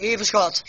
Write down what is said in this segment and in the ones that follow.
Even schat.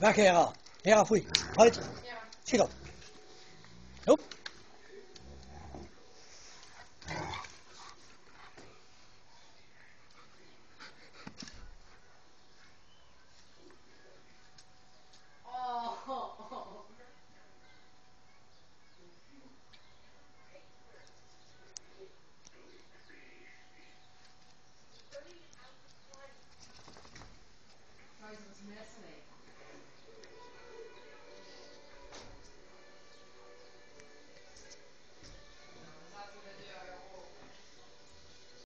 Weg, Hera. Hera, foei. Uit. Schiet op. Hop.